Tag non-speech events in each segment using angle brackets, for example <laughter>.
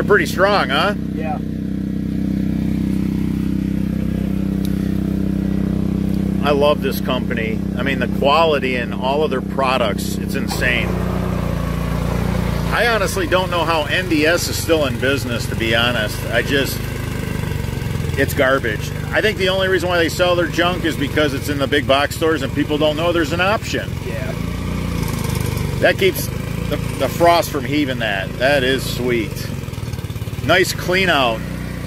They're pretty strong, huh? Yeah. I love this company. I mean, the quality in all of their products, it's insane. I honestly don't know how NDS is still in business, to be honest. I just, it's garbage. I think the only reason why they sell their junk is because it's in the big box stores and people don't know there's an option. Yeah. That keeps the, the frost from heaving that. That is sweet. Nice clean out.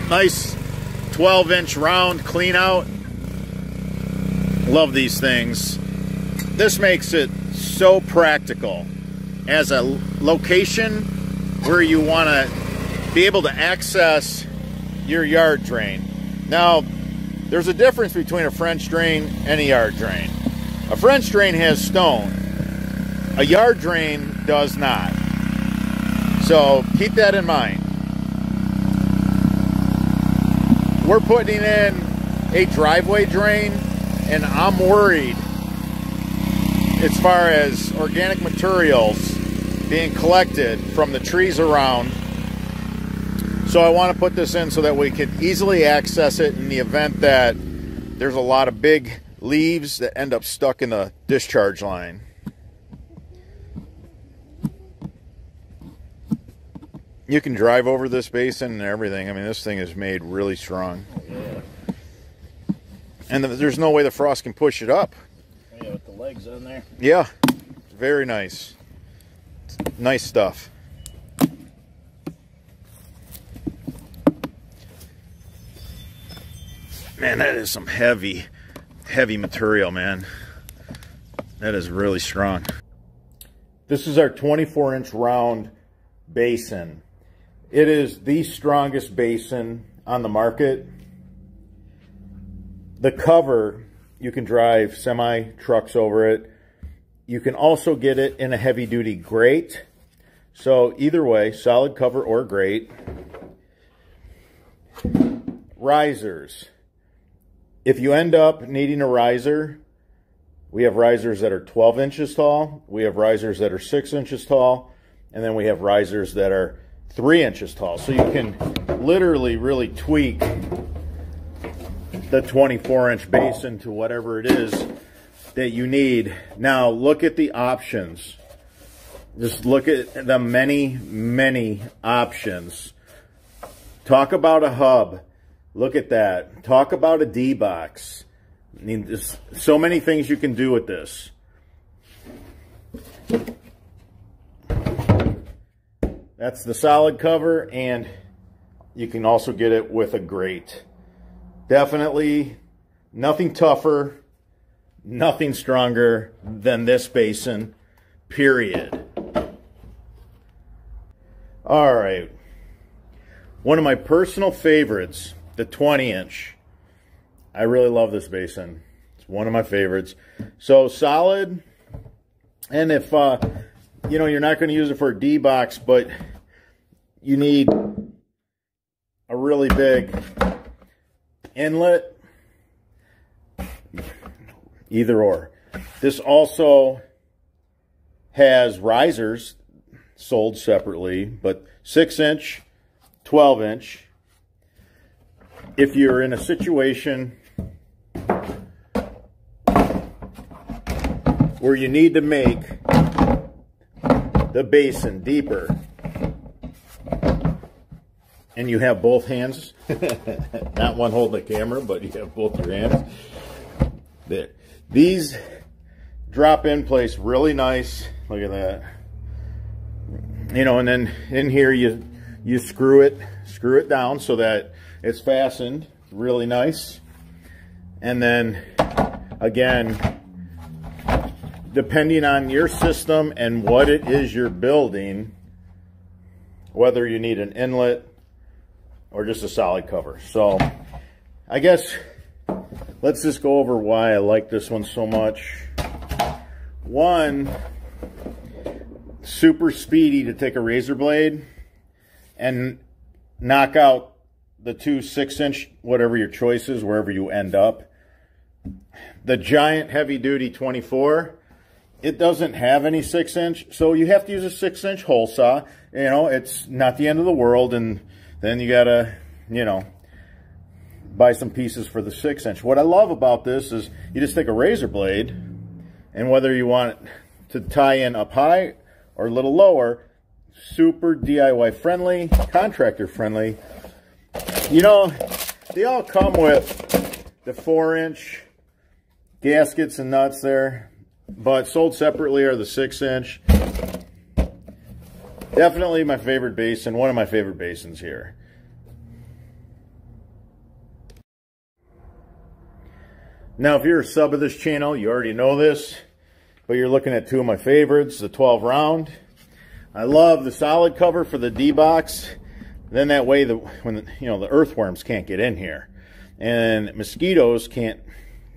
Nice 12 inch round clean out. Love these things. This makes it so practical as a location where you want to be able to access your yard drain. Now, there's a difference between a French drain and a yard drain. A French drain has stone. A yard drain does not. So keep that in mind. We're putting in a driveway drain and I'm worried as far as organic materials being collected from the trees around. So I want to put this in so that we can easily access it in the event that there's a lot of big leaves that end up stuck in the discharge line. You can drive over this basin and everything. I mean, this thing is made really strong. Yeah. And there's no way the frost can push it up. Yeah, with the legs on there. Yeah, very nice. Nice stuff. Man, that is some heavy, heavy material, man. That is really strong. This is our 24 inch round basin. It is the strongest basin on the market. The cover, you can drive semi trucks over it. You can also get it in a heavy duty grate. So either way, solid cover or grate. Risers. If you end up needing a riser, we have risers that are 12 inches tall. We have risers that are 6 inches tall. And then we have risers that are 3 inches tall. So you can literally really tweak the 24 inch basin to whatever it is that you need. Now look at the options. Just look at the many, many options. Talk about a hub. Look at that. Talk about a D-box. I mean, there's so many things you can do with this. That's the solid cover, and you can also get it with a grate. Definitely nothing tougher, nothing stronger than this basin, period. All right. One of my personal favorites, the 20 inch. I really love this basin. It's one of my favorites. So solid. And if, uh, you know, you're not going to use it for a D box, but you need a really big inlet, either or. This also has risers sold separately, but 6 inch, 12 inch. If you're in a situation where you need to make the basin deeper and you have both hands, <laughs> not one holding the camera, but you have both your hands. There. These drop in place really nice. Look at that you know, and then in here you you screw it, screw it down so that it's fastened really nice. And then again, depending on your system and what it is you're building, whether you need an inlet or just a solid cover. So I guess let's just go over why I like this one so much. One, super speedy to take a razor blade and knock out the two six inch, whatever your choice is, wherever you end up. The giant heavy duty 24 it doesn't have any six inch, so you have to use a six inch hole saw. You know, it's not the end of the world, and then you gotta, you know, buy some pieces for the six inch. What I love about this is you just take a razor blade, and whether you want to tie in up high or a little lower, super DIY friendly, contractor friendly. You know, they all come with the four inch gaskets and nuts there, but sold separately are the six inch. Definitely my favorite basin, one of my favorite basins here. Now, if you're a sub of this channel, you already know this, but you're looking at two of my favorites, the 12 round. I love the solid cover for the D-box. Then that way, the when the, you know the earthworms can't get in here, and mosquitoes can't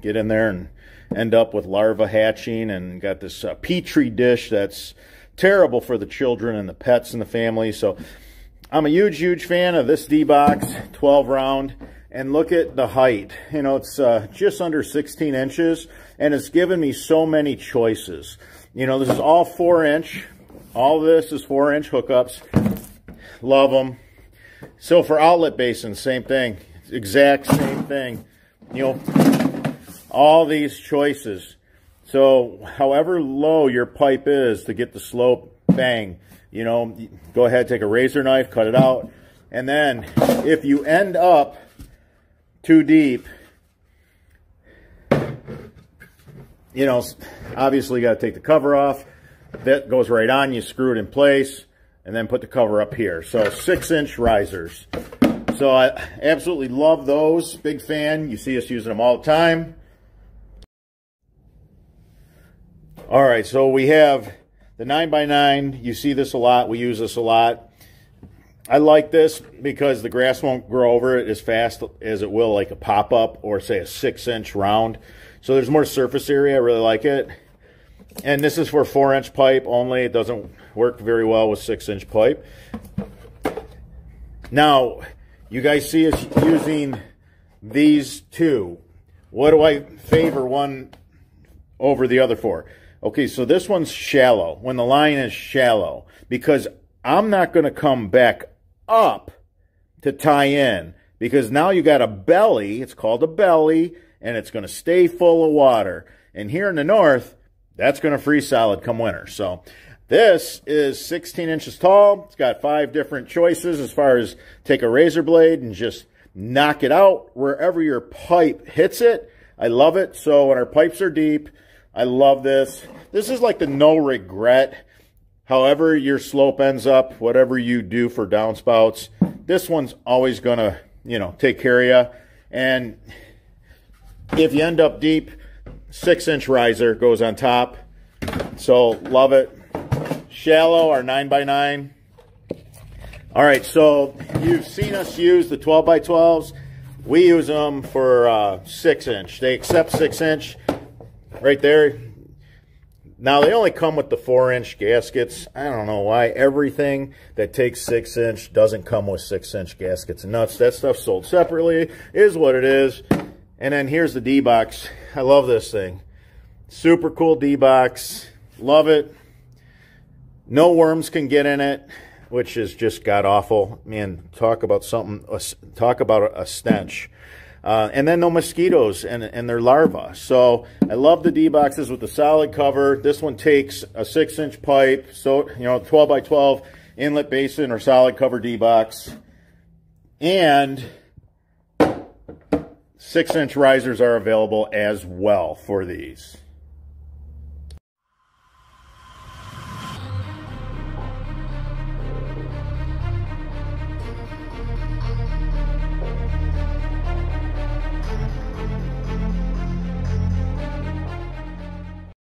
get in there and end up with larvae hatching, and got this uh, petri dish that's terrible for the children and the pets and the family. So I'm a huge, huge fan of this D-box 12 round. And look at the height. You know, it's uh, just under 16 inches, and it's given me so many choices. You know, this is all 4 inch. All this is 4 inch hookups. Love them. So for outlet basins, same thing. Exact same thing. You know, all these choices. So however low your pipe is to get the slope, bang. You know, go ahead, take a razor knife, cut it out. And then if you end up too deep, you know, obviously you got to take the cover off. That goes right on. You screw it in place and then put the cover up here. So six inch risers. So I absolutely love those. Big fan. You see us using them all the time. All right, so we have the 9x9. You see this a lot. We use this a lot. I like this because the grass won't grow over it as fast as it will like a pop-up or say a six inch round. So there's more surface area. I really like it. And this is for four inch pipe only. It doesn't work very well with six inch pipe. Now, you guys see us using these two. What do I favor one over the other for? Okay, so this one's shallow, when the line is shallow, because I'm not going to come back up to tie in because now you got a belly. It's called a belly and it's going to stay full of water. And here in the north, that's going to freeze solid come winter. So this is 16 inches tall. It's got five different choices as far as take a razor blade and just knock it out wherever your pipe hits it. I love it. So when our pipes are deep, I love this. This is like the no regret however your slope ends up, whatever you do for downspouts, this one's always going to, you know, take care of you. And if you end up deep, six inch riser goes on top. So love it. Shallow or nine by nine. All right, so you've seen us use the 12 by 12s. We use them for uh, six inch. They accept six inch right there. Now, they only come with the 4-inch gaskets. I don't know why. Everything that takes 6-inch doesn't come with 6-inch gaskets and nuts. That stuff sold separately. is what it is. And then here's the D-Box. I love this thing. Super cool D-Box. Love it. No worms can get in it, which is just god-awful. Man, talk about something, talk about a stench. Uh, and then no mosquitoes and, and their larvae. So I love the D-boxes with the solid cover. This one takes a six inch pipe, so, you know, 12 by 12 inlet basin or solid cover D-box. And six inch risers are available as well for these.